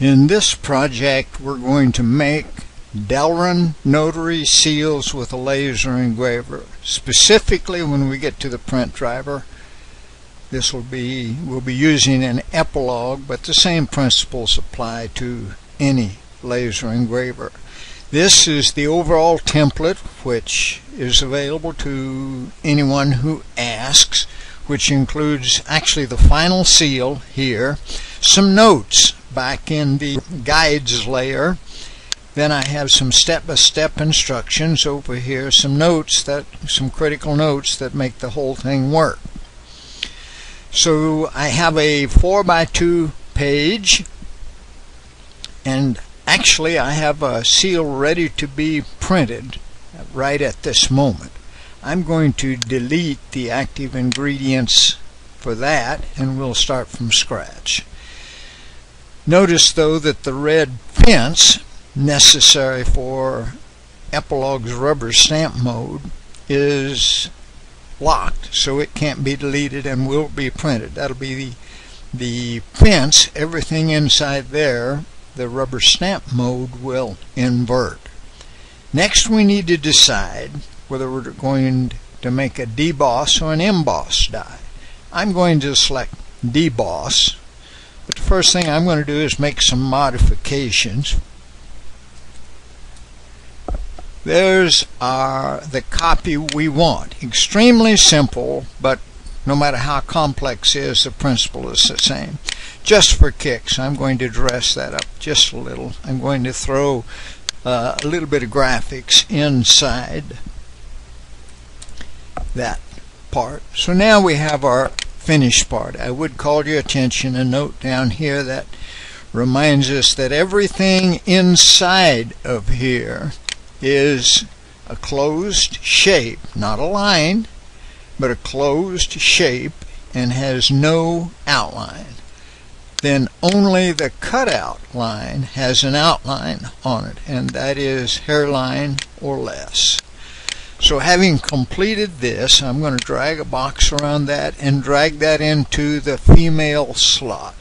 In this project we're going to make Delrin notary seals with a laser engraver. Specifically when we get to the print driver this will be we'll be using an Epilog but the same principles apply to any laser engraver. This is the overall template which is available to anyone who asks which includes actually the final seal here, some notes back in the guides layer. Then I have some step-by-step -step instructions over here, some notes that some critical notes that make the whole thing work. So I have a 4 by 2 page and actually I have a seal ready to be printed right at this moment. I'm going to delete the active ingredients for that and we'll start from scratch. Notice though that the red fence necessary for Epilog's rubber stamp mode is locked so it can't be deleted and will be printed. That'll be the, the fence, everything inside there, the rubber stamp mode will invert. Next we need to decide whether we're going to make a deboss or an emboss die. I'm going to select deboss but the first thing I'm going to do is make some modifications. There's our the copy we want. Extremely simple, but no matter how complex it is, the principle is the same. Just for kicks, I'm going to dress that up just a little. I'm going to throw uh, a little bit of graphics inside that part. So now we have our finished part. I would call your attention a note down here that reminds us that everything inside of here is a closed shape, not a line, but a closed shape and has no outline. Then only the cutout line has an outline on it, and that is hairline or less. So having completed this, I'm going to drag a box around that and drag that into the female slot.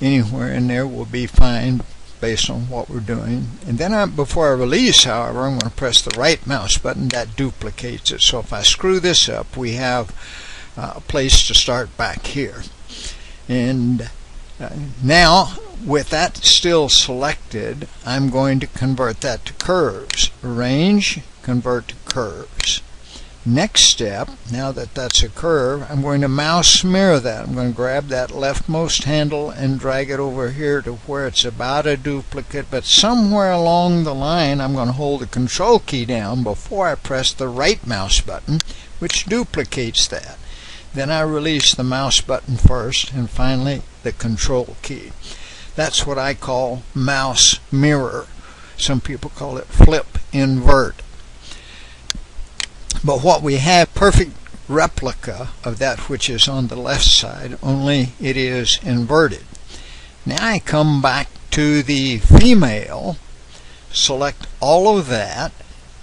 Anywhere in there will be fine based on what we're doing. And then I, before I release, however, I'm going to press the right mouse button. That duplicates it. So if I screw this up, we have uh, a place to start back here. And uh, now, with that still selected, I'm going to convert that to curves. Arrange, convert to curves. Next step, now that that's a curve, I'm going to mouse mirror that. I'm going to grab that leftmost handle and drag it over here to where it's about a duplicate, but somewhere along the line I'm going to hold the control key down before I press the right mouse button, which duplicates that. Then I release the mouse button first and finally the control key. That's what I call mouse mirror. Some people call it flip invert. But what we have, perfect replica of that which is on the left side, only it is inverted. Now I come back to the female, select all of that,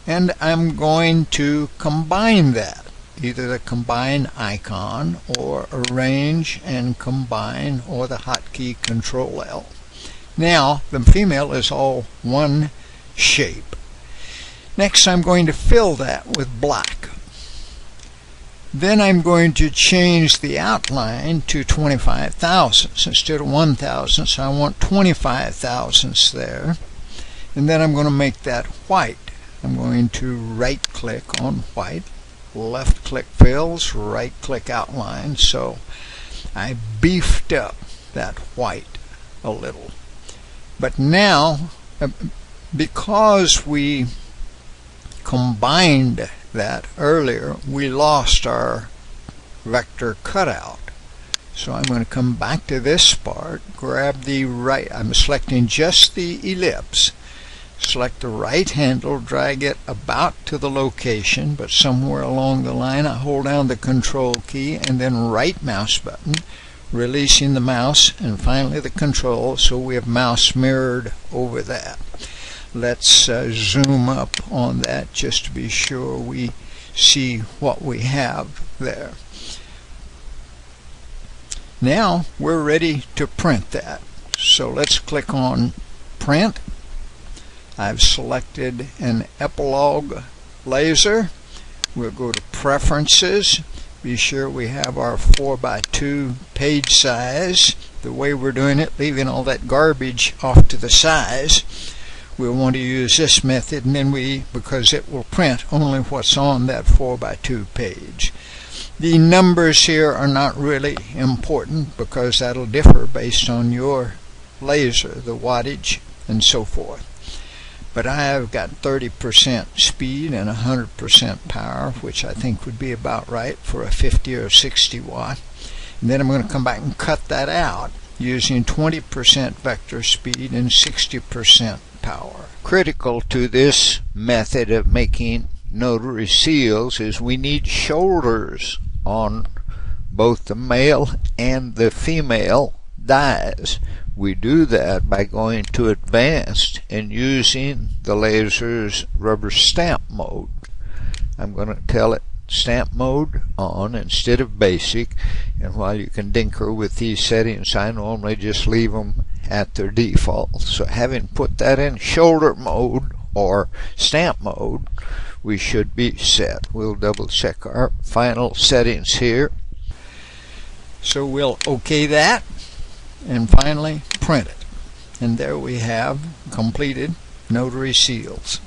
and I'm going to combine that. Either the combine icon or arrange and combine or the hotkey control L. Now the female is all one shape. Next I'm going to fill that with black. Then I'm going to change the outline to 25 thousandths instead of 1 thousandths. I want 25 thousandths there. And then I'm going to make that white. I'm going to right click on white, left click fills, right click outline. So I beefed up that white a little. But now, uh, because we combined that earlier, we lost our vector cutout. So I'm going to come back to this part, grab the right, I'm selecting just the ellipse, select the right handle, drag it about to the location, but somewhere along the line I hold down the control key and then right mouse button, releasing the mouse and finally the control so we have mouse mirrored over that. Let's uh, zoom up on that just to be sure we see what we have there. Now we're ready to print that. So let's click on print. I've selected an Epilog laser. We'll go to preferences. Be sure we have our 4x2 page size. The way we're doing it, leaving all that garbage off to the size. We'll want to use this method and then we, because it will print only what's on that 4x2 page. The numbers here are not really important because that'll differ based on your laser, the wattage, and so forth. But I have got 30% speed and 100% power, which I think would be about right for a 50 or 60 watt. And then I'm going to come back and cut that out using 20% vector speed and 60% power. Critical to this method of making notary seals is we need shoulders on both the male and the female dies. We do that by going to advanced and using the laser's rubber stamp mode. I'm going to tell it stamp mode on instead of basic and while you can dinker with these settings I normally just leave them at their default so having put that in shoulder mode or stamp mode we should be set we'll double check our final settings here so we'll OK that and finally print it. And there we have completed notary seals.